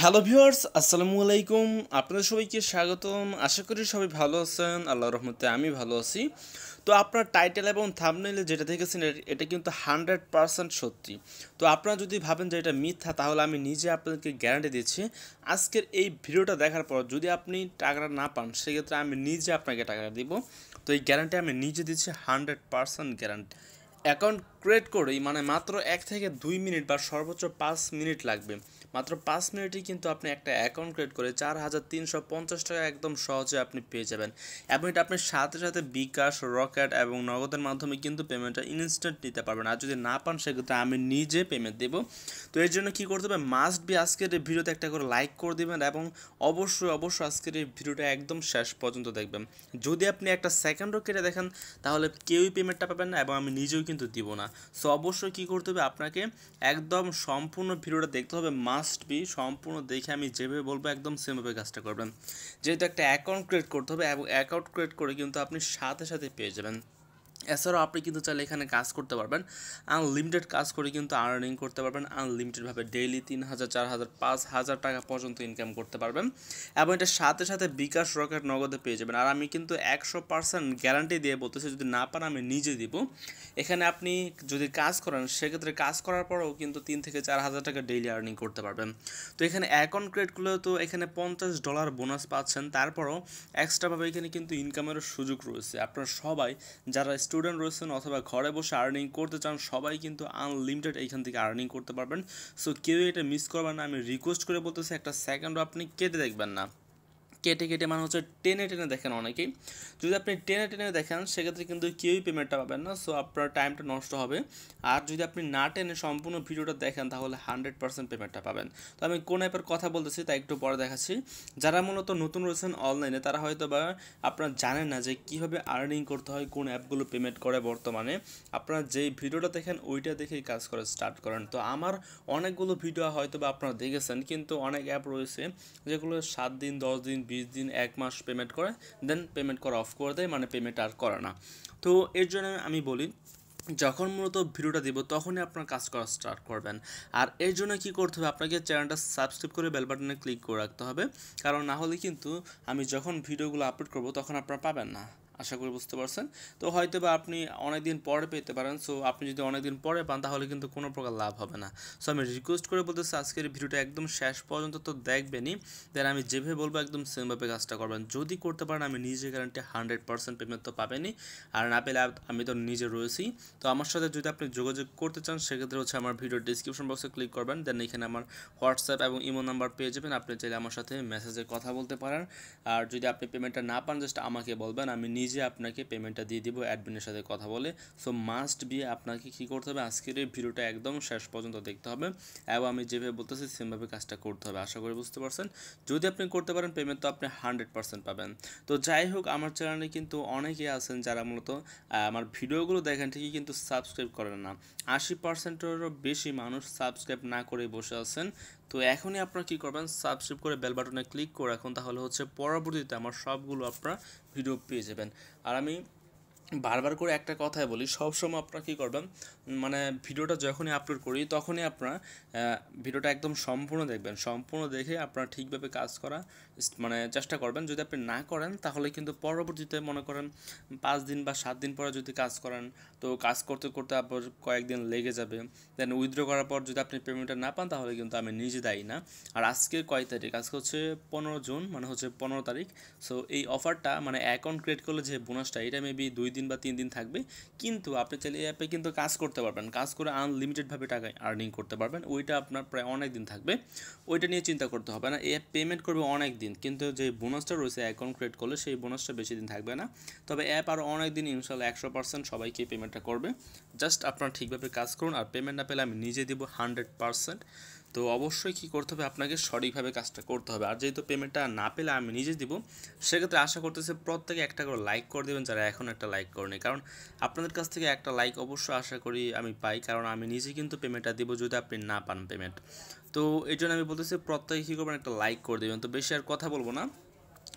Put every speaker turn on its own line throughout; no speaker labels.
Hello viewers আসসালামু আলাইকুম। আপনাদের সবাইকে স্বাগতম। আশা করি সবাই ভালো আছেন। আল্লাহ রহমতে আমি ভালো আছি। তো আপনার টাইটেল এবং থামনেলে যেটা দেখেছেন এটা কিন্তু হান্ড্রেড পারসেন্ট সত্যি। তো আপনারা যদি ভাবেন যে এটা মিথ্যা, তাহলে আমি নিজে আপনাদেরকে গ্যারান্টি দিচ্ছি, আজকের এই ভিডিওটা দেখার পর যদি আপনি টাকাটা না পান, সেক্ষেত্রে আমি নিজে আপনাকে টাকাটা দিব। তো এই গ্যারান্টি আমি নিজে দিচ্ছি hundred percent guarantee account create করেই মানে মাত্র এক থেকে দুই মিনিট বা সর্বোচ্চ পাঁচ মিনিট লাগবে। মাত্র পাঁচ মিনিটেই কিন্তু আপনি একটা অ্যাকাউন্ট ক্রিয়েট করে চার হাজার তিনশো পঞ্চাশ টাকা একদম সহজে আপনি পেয়ে যাবেন। এবং এটা আপনি সাথে সাথে বিকাশ, রকেট এবং নগদের মাধ্যমে কিন্তু পেমেন্টটা ইনস্ট্যান্ট নিতে পারবেন। আর যদি না পান, সেক্ষেত্রে আমি নিজে পেমেন্ট দেবো। তো এর জন্য কী করতে হবে? মাস্ট বি আজকের এই ভিডিওতে একটা করে লাইক করে দেবেন এবং অবশ্যই অবশ্যই আজকের এই ভিডিওটা একদম শেষ পর্যন্ত দেখবেন। যদি আপনি একটা সেকেন্ডও কেটে দেখেন, তাহলে কেউই পেমেন্টটা পাবেন না এবং আমি নিজেও কিন্তু দিব না। সো অবশ্যই কী করতে হবে? আপনাকে একদম সম্পূর্ণ ভিডিওটা দেখতে হবে। মাস্ট বি সম্পূর্ণ দেখে আমি যেভাবে বলব একদম সেমভাবে কাজটা করবেন। যেহেতু একটা অ্যাকাউন্ট ক্রিয়েট করতে হবে অ্যাকাউন্ট ক্রিয়েট করে কিন্তু আপনি সাথে সাথে পেয়ে যাবেন। এছাড়াও আপনি কিন্তু চাইলে এখানে কাজ করতে পারবেন। আনলিমিটেড কাজ করে কিন্তু আর্নিং করতে পারবেন। আনলিমিটেডভাবে ডেইলি তিন হাজার, চার হাজার, পাঁচ হাজার টাকা পর্যন্ত ইনকাম করতে পারবেন। এবং এটার সাথে সাথে বিকাশ রকেট নগদে পেয়ে যাবেন। আর আমি কিন্তু একশো পার্সেন্ট গ্যারান্টি দিয়ে বলতেছি, যদি না পান আমি নিজে দিব। এখানে আপনি যদি কাজ করেন, সেক্ষেত্রে কাজ করার পরেও কিন্তু তিন থেকে চার হাজার টাকা ডেইলি আর্নিং করতে পারবেন। তো এখানে অ্যাকাউন্ট ক্রিয়েট করলেও তো এখানে পঞ্চাশ ডলার বোনাস পাচ্ছেন। তারপরও এক্সট্রাভাবে এখানে কিন্তু ইনকামেরও সুযোগ রয়েছে। আপনারা সবাই যারা স্টুডেন্ট রয়েছেন অথবা ঘরে বসে আর্নিং করতে চান, সবাই কিন্তু আনলিমিটেড এইখান থেকে আর্নিং করতে পারবেন। সো কেউ এটা মিস করবেন না, আমি রিকোয়েস্ট করে বলতেছি, একটা সেকেন্ডও আপনি কেটে দেখবেন না। কেটে কেটে মানে হচ্ছে টেনে টেনে দেখেন অনেকেই। যদি আপনি টেনে টেনে দেখেন, সেক্ষেত্রে কিন্তু কেউই পেমেন্টটা পাবেন না সো আপনার টাইমটা নষ্ট হবে। আর যদি আপনি না টেনে সম্পূর্ণ ভিডিওটা দেখেন, তাহলে হান্ড্রেড পার্সেন্ট পেমেন্টটা পাবেন। তো আমি কোন অ্যাপের কথা বলতেছি, তা একটু পরে দেখাচ্ছি। যারা মূলত নতুন রয়েছেন অনলাইনে তারা হয়তো বা আপনারা জানেন না যে কীভাবে আর্নিং করতে হয়, কোন অ্যাপগুলো পেমেন্ট করে বর্তমানে। আপনারা যেই ভিডিওটা দেখেন, ওইটা দেখেই কাজ করা স্টার্ট করেন। তো আমার অনেকগুলো ভিডিও হয়তো বা আপনারা দেখেছেন, কিন্তু অনেক অ্যাপ রয়েছে, যেগুলো সাত দিন, দশ দিন বিশ দিন, এক মাস পেমেন্ট করে দেন পেমেন্ট করা অফ করে দেয় মানে পেমেন্ট আর করে না। তো এর জন্য আমি বলি, যখন মূলত ভিডিওটা দিব, তখনই আপনার কাজ করা স্টার্ট করবেন। আর এর জন্য কি করতে হবে, আপনাকে চ্যানেলটা সাবস্ক্রাইব করে বেল বাটনে ক্লিক করে রাখতে হবে। কারণ না হলে কিন্তু আমি যখন ভিডিওগুলো আপলোড করব, তখন আপনারা পাবেন না। আশা করি বুঝতে পারছেন। তো হয়তো বা আপনি অনেক দিন পরে পেতে পারেন সো আপনি যদি অনেক দিন পরে পান, তাহলে কিন্তু কোনো প্রকার লাভ হবে না। সো আমি রিকোয়েস্ট করে বলতেছি, আজকের ভিডিওটা একদম শেষ পর্যন্ত তো দেখবেনই। দেন আমি যেভাবে বলব, একদম সেমভাবে কাজটা করবেন। যদি করতে পারেন, আমি নিজে গ্যারান্টি হান্ড্রেড পার্সেন্ট পেমেন্ট তো পাবেনই। আর না পেলে আমি তো নিজে রয়েছি। তো আমার সাথে যদি আপনি যোগাযোগ করতে চান, সেক্ষেত্রে হচ্ছে আমার ভিডিও ডিসক্রিপশন বক্সে ক্লিক করবেন। দেন এখানে আমার হোয়াটসঅ্যাপ এবং ইমো নাম্বার পেয়ে যাবেন। আপনি চাইলে আমার সাথে মেসেজে কথা বলতে পারেন। আর যদি আপনি পেমেন্টটা না পান জাস্ট আমাকে বলবেন। আমি নিজে আপনাকে পেমেন্টটা দিয়ে দিব অ্যাডমিনের সাথে কথা বলে। সো মাস্ট বি আপনাকে কি করতে হবে? আজকের এই ভিডিওটা একদম শেষ পর্যন্ত দেখতে হবে। এবং আমি যেভাবে বলতেছি, সেমভাবে কাজটা করতে হবে। আশা করি বুঝতে পারছেন? যদি আপনি করতে পারেন পেমেন্ট তো আপনি হান্ড্রেড পার্সেন্ট পাবেন। তো যাই হোক, আমার চ্যানেলে কিন্তু অনেকেই আছেন যারা মূলত আমার ভিডিওগুলো দেখেন ঠিকই কিন্তু সাবস্ক্রাইব করেন না। আশি পার্সেন্টেরও বেশি মানুষ সাবস্ক্রাইব না করে বসে আছেন। তো এখনই আপনারা কী করবেন সাবস্ক্রাইব করে বেল বাটনে ক্লিক করে রাখুন, তাহলে হচ্ছে পরবর্তীতে আমার সবগুলো আপনারা ভিডিও পেয়ে যাবেন। আর আমি বারবার করে একটা কথাই বলি, সবসময় আপনারা কী করবেন মানে ভিডিওটা যখনই আপলোড করি, তখনই আপনারা ভিডিওটা একদম সম্পূর্ণ দেখবেন। সম্পূর্ণ দেখে আপনারা ঠিকভাবে কাজ করা মানে চেষ্টা করবেন। যদি আপনি না করেন, তাহলে কিন্তু পরবর্তীতে মনে করেন পাঁচ দিন বা সাত দিন পরে যদি কাজ করেন, তো কাজ করতে করতে আপনার কয়েকদিন লেগে যাবে। দেন উইথড্র করার পর যদি আপনি পেমেন্টটা না পান, তাহলে কিন্তু আমি নিজে দায়ী না। আর আজকে কয় তারিখ? আজকে হচ্ছে পনেরো জুন মানে হচ্ছে পনেরো তারিখ। সো এই অফারটা মানে অ্যাকাউন্ট ক্রিয়েট করলে যে বোনাসটা এটা মেবি দুই দিন বা তিন দিন থাকবে। কিন্তু আপনি চাইলে এই অ্যাপে কিন্তু কাজ করতে পারবেন। কাজ করে আনলিমিটেডভাবে টাকা আর্নিং করতে পারবেন। ওইটা আপনার প্রায় অনেক দিন থাকবে। ওইটা নিয়ে চিন্তা করতে হবে না। এই অ্যাপ পেমেন্ট করবে অনেক দিন। কিন্তু যে বোনাসটা রয়েছে অ্যাকাউন্ট ক্রিয়েট করলে সেই বোনাসটা বেশি দিন থাকবে না। তবে অ্যাপ আরও অনেক দিন ইনশাল্লাহ একশো পার্সেন্ট সবাইকে পেমেন্টটা করবে। জাস্ট আপনারা ঠিকভাবে কাজ করুন। আর পেমেন্ট না পেলে আমি নিজে দিব হান্ড্রেড পার্সেন্ট তো অবশ্যই কি করতে হবে? আপনাকে সঠিকভাবে কাজটা করতে হবে। আর যেহেতু পেমেন্টটা না পেলে আমি নিজে দিব, সেক্ষেত্রে আশা করতেছে প্রত্যেকে একটা করে লাইক করে দেবেন, যারা এখন একটা লাইক করেনি। কারণ আপনাদের কাছ থেকে একটা লাইক অবশ্যই আশা করি আমি পাই, কারণ আমি নিজে কিন্তু পেমেন্টটা দিব যদি আপনি না পান পেমেন্ট তো এই জন্য আমি বলতেছি প্রত্যেকে কী করবেন? একটা লাইক করে দেবেন। তো বেশি আর কথা বলব না,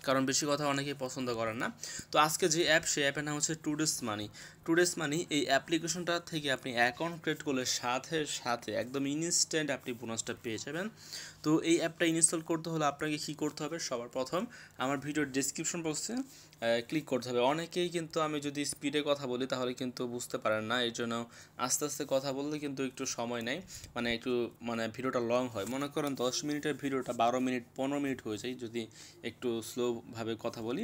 কারণ বেশি কথা অনেকেই পছন্দ করেন না। তো আজকে যে অ্যাপ সেই অ্যাপের নাম হচ্ছে টুডেস মানি টুডেস মানি এই অ্যাপ্লিকেশনটা থেকে আপনি অ্যাকাউন্ট ক্রিয়েট করলে সাথে সাথে একদম ইনস্ট্যান্ট আপনি বোনাসটা পেয়ে যাবেন। তো এই অ্যাপটা ইনস্টল করতে হলে আপনাকে কী করতে হবে? সবার প্রথম আমার ভিডিওর ডিসক্রিপশন বক্সে ক্লিক করতে হবে। অনেকেই কিন্তু আমি যদি স্পিডে কথা বলি তাহলে কিন্তু বুঝতে পারেন না এই জন্য আস্তে আস্তে কথা বললে কিন্তু একটু সময় নেয় মানে একটু মানে ভিডিওটা লং হয়। মনে করেন দশ মিনিটের ভিডিওটা বারো মিনিট, পনেরো মিনিট হয়ে যায় যদি একটু স্লোভাবে কথা বলি।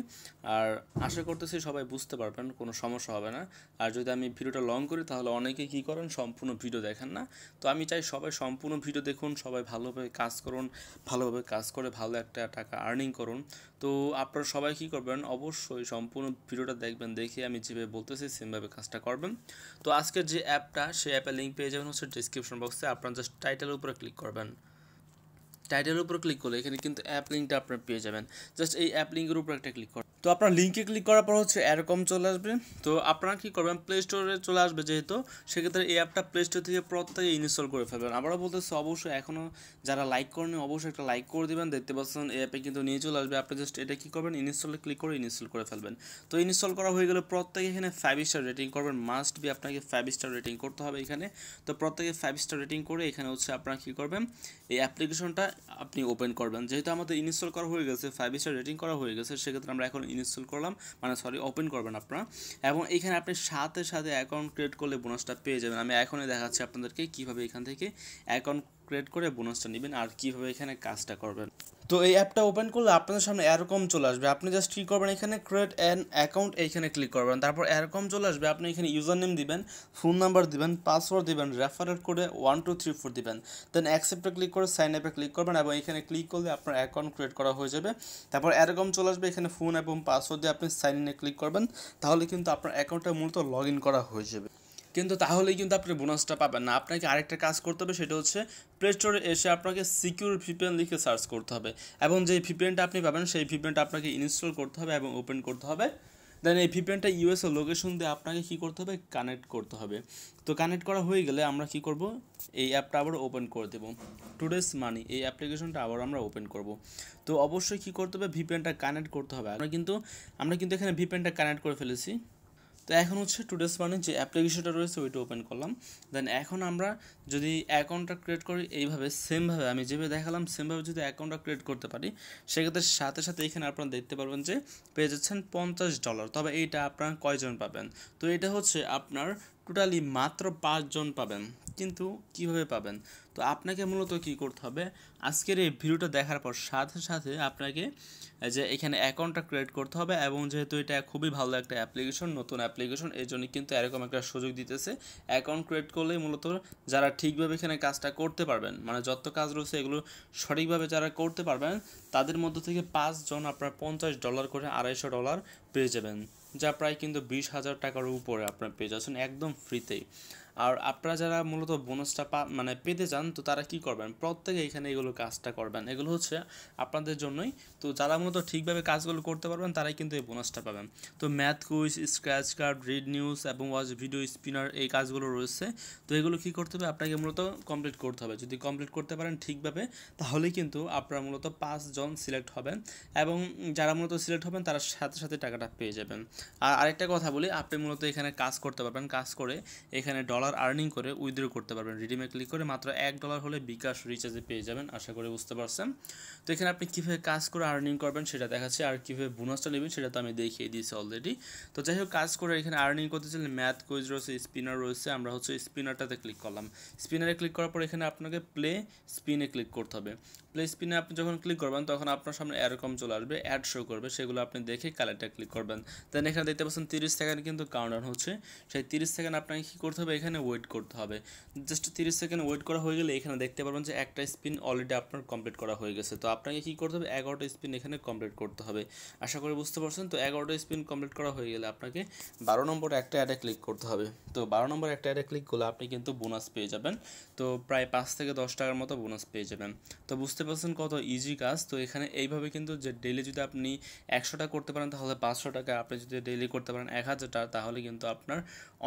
আর আশা করতেছি সবাই বুঝতে পারবেন, কোনো সমস্যা হবে না। আর যদি আমি ভিডিওটা লং করি, তাহলে অনেকে কী করেন? সম্পূর্ণ ভিডিও দেখেন না। তো আমি চাই সবাই সম্পূর্ণ ভিডিও দেখুন, সবাই ভালোভাবে কাজ করুন, ভালোভাবে কাজ করে ভালো একটা টাকা আর্নিং করুন। তো আপনারা সবাই কী করবেন? অবশ্যই সম্পূর্ণ ভিডিওটা দেখবেন, দেখে আমি যেভাবে বলতেছি, সেমভাবে কাজটা করবেন। তো আজকের যে অ্যাপটা সেই অ্যাপের লিঙ্ক পেয়ে যাবেন হচ্ছে ডিসক্রিপশন বক্সে আপনারা জাস্ট টাইটেলের উপরে ক্লিক করবেন। টাইটেলের উপর ক্লিক করলে এখানে কিন্তু অ্যাপ লিঙ্কটা আপনার পেয়ে যাবেন। জাস্ট এই অ্যাপ লিঙ্কের উপর একটা ক্লিক করুন। তো আপনার লিঙ্কে ক্লিক করার পর হচ্ছে এরকম চলে আসবে। তো আপনারা কী করবেন? প্লে স্টোরে চলে আসবে যেহেতু, সেক্ষেত্রে এই অ্যাপটা প্লে স্টোর থেকে প্রত্যেকে ইনস্টল করে ফেলবেন। আবারও বলতেছি, অবশ্যই এখনও যারা লাইক করেনি অবশ্যই একটা লাইক করে দেবেন। দেখতে পাচ্ছেন, এই অ্যাপে কিন্তু নিয়ে চলে আসবে। আপনি জাস্ট এটা কী করবেন? ইনস্টলে ক্লিক করে ইনস্টল করে ফেলবেন। তো ইনস্টল করা হয়ে গেলে প্রত্যেকে এখানে ফাইভ স্টার রেটিং করবেন। মাস্ট বি আপনাকে ফাইভ স্টার রেটিং করতে হবে এখানে। তো প্রত্যেকে ফাইভ স্টার রেটিং করে এখানে হচ্ছে আপনারা কী করবেন? এই অ্যাপ্লিকেশনটা আপনি ওপেন করবেন। যেহেতু আমাদের ইনস্টল করা হয়ে গেছে ফাইভ স্টার রেটিং করা হয়ে গেছে, সেক্ষেত্রে আমরা এখন ইনস্টল করলাম। মানে সরি ওপেন করবেন আপনারা। এবং এখানে আপনি সাথে সাথে অ্যাকাউন্ট ক্রিয়েট করলে বোনাসটা পেয়ে যাবেন। আমি এখনই দেখাচ্ছি আপনাদেরকে কীভাবে এখান থেকে অ্যাকাউন্ট ক্রিয়েট করে বোনাসটা নেবেন আর কীভাবে এখানে কাজটা করবেন। তো এই অ্যাপটা ওপেন করলে আপনাদের সামনে এরকম চলে আসবে। আপনি জাস্ট কী করবেন এখানে ক্রিয়েট অ্যান অ্যাকাউন্ট এইখানে ক্লিক করবেন। তারপর এরকম চলে আসবে, আপনি এখানে ইউজার নেম দিবেন ফোন নাম্বার দিবেন পাসওয়ার্ড দিবেন রেফারেল করে ওয়ান টু থ্রি ফোর দিবেন। দেন অ্যাকসেপ্টে ক্লিক করে সাইন অ্যাপে ক্লিক করবেন এবং এখানে ক্লিক করলে আপনার অ্যাকাউন্ট ক্রিয়েট করা হয়ে যাবে। তারপর এরকম চলে আসবে, এখানে ফোন এবং পাসওয়ার্ড দিয়ে আপনি সাইন ইনে ক্লিক করবেন। তাহলে কিন্তু আপনার অ্যাকাউন্টটা মূলত লগ ইন করা হয়ে যাবে। কিন্তু তাহলেই কিন্তু আপনি বোনাসটা পাবেন না। আপনাকে আরেকটা কাজ করতে হবে, সেটা হচ্ছে প্লে স্টোরে এসে আপনাকে সিকিউর ভিপিএন লিখে সার্চ করতে হবে। এবং যে ভিপিএনটা আপনি পাবেন, সেই ভিপিএনটা আপনাকে ইনস্টল করতে হবে এবং ওপেন করতে হবে। দেন এই ভিপিএনটা ইউএসএ লোকেশন দিয়ে আপনাকে কী করতে হবে? কানেক্ট করতে হবে। তো কানেক্ট করা হয়ে গেলে আমরা কি করব? এই অ্যাপটা আবার ওপেন করে দেবো। টুডেস মানি এই অ্যাপ্লিকেশনটা আবার আমরা ওপেন করব। তো অবশ্যই কী করতে হবে? ভিপিএনটা কানেক্ট করতে হবে। আমরা কিন্তু আমরা কিন্তু এখানে ভিপিএনটা কানেক্ট করে ফেলেছি। তো এখন হচ্ছে টুডেস মানে যে অ্যাপ্লিকেশনটা রয়েছে, ওইটা ওপেন করলাম। দেন এখন আমরা যদি অ্যাকাউন্টটা ক্রিয়েট করি এইভাবে সেমভাবে আমি যেভাবে দেখালাম সেমভাবে যদি অ্যাকাউন্টটা ক্রিয়েট করতে পারি, সেক্ষেত্রে সাথে সাথে এখানে আপনারা দেখতে পারবেন যে পেয়ে যাচ্ছেন পঞ্চাশ ডলার তবে এইটা আপনারা কয়জন পাবেন? তো এটা হচ্ছে আপনার টোটালি মাত্র পাঁচজন পাবেন, কিন্তু কীভাবে পাবেন? তো আপনাকে মূলত কি করতে হবে, আজকের এই ভিডিওটা দেখার পর সাথে সাথে আপনাকে যে এখানে অ্যাকাউন্টটা ক্রিয়েট করতে হবে এবং যেহেতু এটা খুবই ভালো একটা অ্যাপ্লিকেশন, নতুন অ্যাপ্লিকেশন, এই জন্য কিন্তু এরকম একটা সুযোগ দিতেছে। অ্যাকাউন্ট ক্রিয়েট করলেই মূলত যারা ঠিকভাবে এখানে কাজটা করতে পারবেন মানে যত কাজ রয়েছে এগুলো সঠিকভাবে যারা করতে পারবেন, তাদের মধ্য থেকে পাঁচজন আপনার পঞ্চাশ ডলার করে আড়াইশো ডলার পেয়ে যাবেন। যা প্রায় কিন্তু বিশ হাজার টাকার উপরে আপনার পেয়ে যাচ্ছেন একদম ফ্রিতেই আর আপনারা যারা মূলত বোনাসটা মানে পেতে চান, তো তারা কি করবেন? প্রত্যেকে এখানে এগুলো কাজটা করবেন। এগুলো হচ্ছে আপনাদের জন্যই। তো যারা মূলত ঠিকভাবে কাজগুলো করতে পারবেন, তারাই কিন্তু এই বোনাসটা পাবেন। তো math quiz scratch card read news এবং ওয়াচ ভিডিও স্পিনার এই কাজগুলো রয়েছে। তো এগুলো কি করতে হবে? আপনাকে মূলত কমপ্লিট করতে হবে। যদি কমপ্লিট করতে পারেন ঠিকভাবে, তাহলেই কিন্তু আপনারা মূলত পাঁচজন সিলেক্ট হবেন এবং যারা মূলত সিলেক্ট হবেন, তারা সাথে সাথে টাকাটা পেয়ে যাবেন। আর আরেকটা কথা বলি, আপনি মূলত এখানে কাজ করতে পারবেন। কাজ করে এখানে ডলার ডলার আর্নিং করে উইথড্র করতে পারবেন। রিডিমে ক্লিক করে মাত্র এক ডলার হলে বিকাশ রিচার্জে পেয়ে যাবেন, আশা করে বুঝতে পারছেন। তো এখানে আপনি কীভাবে কাজ করে আর্নিং করবেন সেটা দেখাচ্ছে, আর কীভাবে বোনাসটা নেবেন সেটা তো আমি দেখিয়ে দিয়েছি অলরেডি তো যাই হোক, কাজ করে এখানে আর্নিং করতে চাইলে ম্যাথ কুইজ রয়েছে স্পিনার রয়েছে, আমরা হচ্ছে স্পিনারটাতে ক্লিক করলাম। স্পিনারে ক্লিক করার পর এখানে আপনাকে প্লে স্পিনে ক্লিক করতে হবে। প্লে স্পিনে আপনি যখন ক্লিক করবেন, তখন আপনার সামনে এরকম চলে আসবে অ্যাড শো করবে, সেগুলো আপনি দেখে কালারটা ক্লিক করবেন। দেন এখানে দেখতে পাচ্ছেন তিরিশ সেকেন্ড কিন্তু কাউন্টার হচ্ছে। সেই তিরিশ সেকেন্ড আপনাকে কী করতে হবে? এখানে ওয়েট করতে হবে। জাস্ট তিরিশ সেকেন্ড ওয়েট করা হয়ে গেলে এখানে দেখতে পারবেন যে একটা স্পিন অলরেডি আপনার কমপ্লিট করা হয়ে গেছে। তো আপনাকে কী করতে হবে? এগারোটা স্পিন এখানে কমপ্লিট করতে হবে। আশা করি বুঝতে পারছেন? তো এগারোটা স্পিন কমপ্লিট করা হয়ে গেলে আপনাকে বারো নম্বর একটা অ্যাডে ক্লিক করতে হবে। তো বারো নম্বর একটা অ্যাডে ক্লিক করলে আপনি কিন্তু বোনাস পেয়ে যাবেন। তো প্রায় পাঁচ থেকে দশ টাকার মতো বোনাস পেয়ে যাবেন। তো বুঝতে পারছেন কত ইজি কাজ? তো এখানে এইভাবে কিন্তু যে ডেলি যদি আপনি একশোটা করতে পারেন, তাহলে পাঁচশো টাকা। আপনি যদি ডেলি করতে পারেন এক হাজার টাকা তাহলে কিন্তু আপনার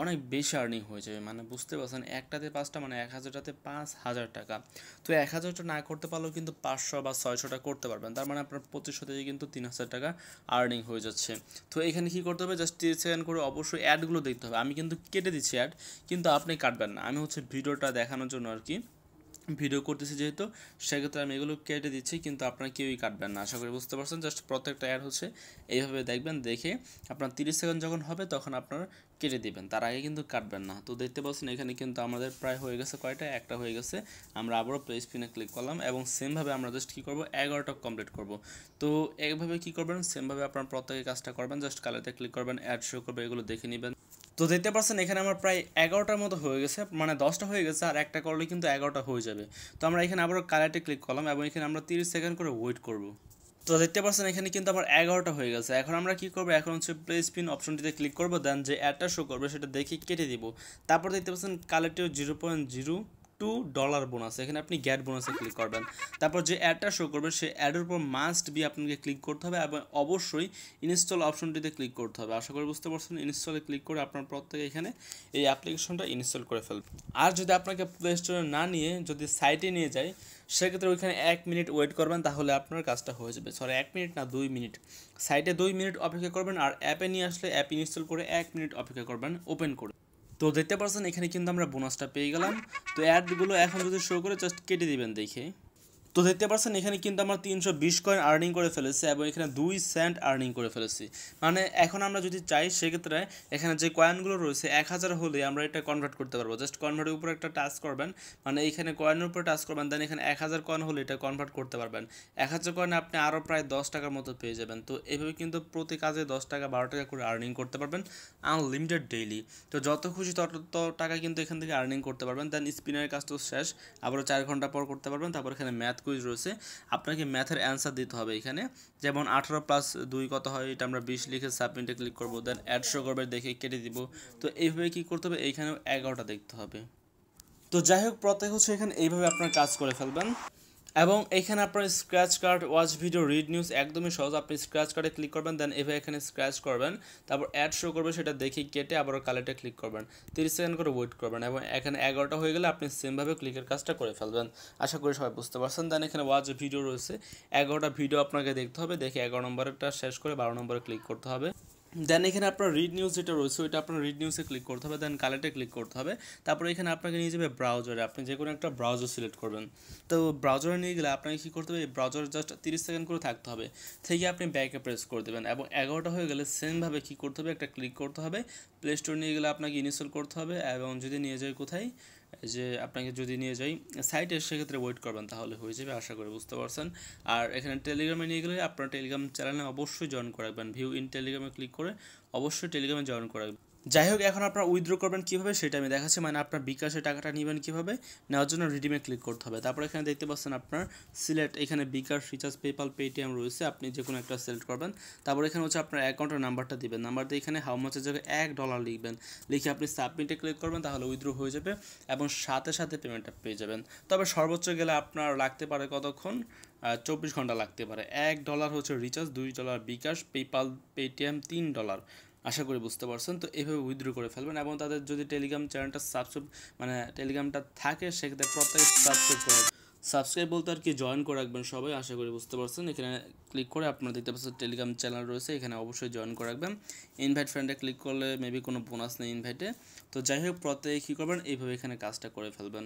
অনেক বেশি আর্নিং হয়ে যাবে। মানে বুঝতে পারছেন, একটাতে পাঁচটা মানে এক হাজারটাতে পাঁচ হাজার টাকা। তো এক হাজারটা না করতে পারলেও কিন্তু পাঁচশো বা ছয়শোটা করতে পারবেন। তার মানে আপনার পঁচিশশো থেকে কিন্তু তিন হাজার টাকা আর্নিং হয়ে যাচ্ছে। তো এখানে কি করতে হবে? জাস্ট তিরিশ সেকেন্ড করে অবশ্যই অ্যাডগুলো দেখতে হবে। আমি কিন্তু কেটে দিচ্ছি অ্যাড কিন্তু আপনি কাটবেন না। আমি হচ্ছে ভিডিওটা দেখানোর জন্য আর কি ভিডিও করতেছি যেহেতু, সেক্ষেত্রে আমি এগুলো কেটে দিচ্ছি, কিন্তু আপনারা কেউই কাটবেন না। আশা করি বুঝতে পারছেন জাস্ট প্রত্যেকটা অ্যাড হচ্ছে এইভাবে দেখবেন, দেখে আপনার তিরিশ সেকেন্ড যখন হবে তখন আপনার কেটে দিবেন। তার আগে কিন্তু কাটবেন না। তো দেখতে পাচ্ছেন, এখানে কিন্তু আমাদের প্রায় হয়ে গেছে কয়টা? একটা হয়ে গেছে। আমরা আবারও প্লে স্পিনে ক্লিক করলাম এবং সেমভাবে আমরা জাস্ট কী করব? এগারোটা কমপ্লিট করব। তো এইভাবে কী করবেন? সেমভাবে আপনার প্রত্যেকে কাজটা করবেন জাস্ট কালারতে ক্লিক করবেন অ্যাড শো করবে, এগুলো দেখে নেবেন। তো দেখতে পাচ্ছেন এখানে আমার প্রায় এগারোটার মতো হয়ে গেছে মানে দশটা হয়ে গেছে আর একটা করলে কিন্তু এগারোটা হয়ে যাবে। তো আমরা এখানে আবারও কালারটি ক্লিক করলাম এবং এখানে আমরা তিরিশ সেকেন্ড করে ওয়েট করব। তো দেখতে পাচ্ছেন এখানে কিন্তু আমার এগারোটা হয়ে গেছে। এখন আমরা কি করব? এখন হচ্ছে প্লে স্পিন অপশনটিতে ক্লিক করব দেন যে অ্যাডটা শো করবে সেটা দেখে কেটে দিব। তারপর দেখতে পাচ্ছেন কালারটিও zero point zero two dollar bonus এখানে আপনি গ্যাট বোনাসে ক্লিক করবেন। তারপর যে অ্যাডটা শো করবে সেই অ্যাডের উপর মাস্ট বি আপনাকে ক্লিক করতে হবে এবং অবশ্যই ইনস্টল অপশনটিতে ক্লিক করতে হবে। আশা করি বুঝতে পারছেন ইনস্টলে ক্লিক করে আপনার প্রত্যেকে এখানে এই অ্যাপ্লিকেশনটা ইনস্টল করে ফেলবে। আর যদি আপনাকে প্লে স্টোরে না নিয়ে যদি সাইটে নিয়ে যায়, সেক্ষেত্রে ওইখানে এক মিনিট ওয়েট করবেন, তাহলে আপনার কাজটা হয়ে যাবে। সরি এক মিনিট না, দুই মিনিট সাইটে দুই মিনিট অপেক্ষা করবেন, আর অ্যাপে নিয়ে আসলে অ্যাপ ইনস্টল করে এক মিনিট অপেক্ষা করবেন ওপেন করে। তো দেখতে পাচ্ছেন এখানে কিন্তু আমরা বোনাসটা পেয়ে গেলাম। তো অ্যাডগুলো এখন যদি শো করে জাস্ট কেটে দিবেন দেখে। তো দেখতে পাচ্ছেন, এখানে কিন্তু আমরা তিনশো বিশ কয়েন আর্নিং করে ফেলেছি এবং এখানে দুই সেন্ট আর্নিং করে ফেলেছি। মানে এখন আমরা যদি চাই, সেক্ষেত্রে এখানে যে কয়েনগুলো রয়েছে, এক হাজার হলে আমরা এটা কনভার্ট করতে পারব। জাস্ট কনভার্টের উপর একটা টাচ করবেন মানে এখানে কয়েনের উপরে টাচ করবেন দেন এখানে এক হাজার কয়েন হলে এটা কনভার্ট করতে পারবেন। এক হাজার কয়েন আপনি আরও প্রায় দশ টাকার মতো পেয়ে যাবেন। তো এভাবে কিন্তু প্রতি কাজে দশ টাকা, বারো টাকা করে আর্নিং করতে পারবেন আনলিমিটেড ডেইলি তো যত খুশি তত টাকা কিন্তু এখান থেকে আর্নিং করতে পারবেন। দেন স্পিনারের কাজ তো শেষ। আবারও চার ঘণ্টা পর করতে পারবেন, তারপর এখানে ম্যাথ কুইজ রয়েছে, আপনাকে ম্যাথের অ্যান্সার দিতে হবে এখানে। যেমন আঠারো প্লাস দুই কত হয়? এটা আমরা বিশ লিখে সাবমিটে ক্লিক করব দেন অ্যাড করবে, দেখে কেটে দিব। তো এইভাবে কী করতে হবে? এইখানেও এগারোটা দেখতে হবে। তো যাই হোক, প্রত্যেক হচ্ছে এখানে এইভাবে আপনার কাজ করে ফেলবেন। এবং এখানে আপনার scratch card watch video read news একদমই সহজ। আপনি স্ক্র্যাচ কার্ডে ক্লিক করবেন দেন এভাবে এখানে স্ক্র্যাচ করবেন। তারপর অ্যাড শো করবে, সেটা দেখে কেটে আবারও কালেটে ক্লিক করবেন। তিরিশ সেকেন্ড করে ওয়েট করবেন এবং এখানে এগারোটা হয়ে গেলে আপনি সেমভাবে ক্লিকের কাজটা করে ফেলবেন। আশা করি সবাই বুঝতে পারছেন। দেন এখানে ওয়াচ ভিডিও রয়েছে। এগারোটা ভিডিও আপনাকে দেখতে হবে। দেখে এগারো নম্বরটা শেষ করে বারো নম্বরে ক্লিক করতে হবে। দেন এখানে আপনার রিড নিউজ যেটা রয়েছে, ওইটা আপনার রিড নিউজে ক্লিক করতে হবে দেন কালেক্টে ক্লিক করতে হবে। তারপরে এখানে আপনাকে নিয়ে যাবে ব্রাউজারে আপনি যে কোনো একটা ব্রাউজার সিলেক্ট করবেন। তো ব্রাউজারে নিয়ে গেলে আপনাকে কী করতে হবে? ব্রাউজারে জাস্ট তিরিশ সেকেন্ড করে থাকতে হবে। থেকে আপনি ব্যাকে প্রেস করে দেবেন। এবং এগারোটা হয়ে গেলে সেমভাবে কী করতে হবে? একটা ক্লিক করতে হবে। প্লে স্টোর নিয়ে গেলে আপনাকে ইনস্টল করতে হবে। এবং যদি নিয়ে যায় কোথায়? যে আপনাকে যদি নিয়ে যাই সাইটে সেক্ষেত্রে ওয়েট করবেন, তাহলে হয়ে যাবে, আশা করি বুঝতে পারছেন। আর এখানে টেলিগ্রামে নিয়ে গেলে আপনার টেলিগ্রাম চ্যানেলে অবশ্যই জয়েন করে রাখবেন ভিউ ইন টেলিগ্রামে ক্লিক করে অবশ্যই টেলিগ্রামে জয়েন করে রাখবেন যাই হোক, এখন আপনার উইথড্র করবেন কীভাবে সেটা আমি দেখাচ্ছি মানে আপনার বিকাশে টাকাটা নেবেন কীভাবে, নেওয়ার জন্য রিডিমে ক্লিক করতে হবে। তারপর এখানে দেখতে পাচ্ছেন আপনার সিলেক্ট এখানে বিকাশ রিচার্জ পেপাল পেটিএম রয়েছে, আপনি যে কোনো একটা সিলেক্ট করবেন। তারপর এখানে হচ্ছে আপনার অ্যাকাউন্টের নাম্বারটা দিবেন। নাম্বার দিয়ে এখানে হাউ মাচের জায়গায় এক ডলার লিখবেন। লিখে আপনি সাবমিটে ক্লিক করবেন, তাহলে উইথড্র হয়ে যাবে এবং সাথে সাথে পেমেন্টটা পেয়ে যাবেন। তবে সর্বোচ্চ গেলে আপনার লাগতে পারে কতক্ষণ? চব্বিশ ঘণ্টা লাগতে পারে। এক ডলার হচ্ছে রিচার্জ দুই ডলার বিকাশ পেপাল পেটিএম তিন ডলার আশা করি বুঝতে পারছেন। তো এইভাবে উইথড্র করে ফেলবেন এবং তাদের যদি টেলিগ্রাম চ্যানেলটা সাবস্ক্রাইব মানে টেলিগ্রামটা থাকে, সেক্ষেত্রে প্রত্যেকে সাবস্ক্রাইব করে সাবস্ক্রাইব বলতে আর কি জয়েন করে রাখবেন সবাই, আশা করি বুঝতে পারছেন। এখানে ক্লিক করে আপনারা দেখতে পাচ্ছেন টেলিগ্রাম চ্যানেল রয়েছে, এখানে অবশ্যই জয়েন করে রাখবেন। ইনভাইট ফ্রেন্ডে ক্লিক করলে মেবি কোনো বোনাস নেই ইনভাইটে তো যাই হোক, প্রত্যেকে কী করবেন? এইভাবে এখানে কাজটা করে ফেলবেন।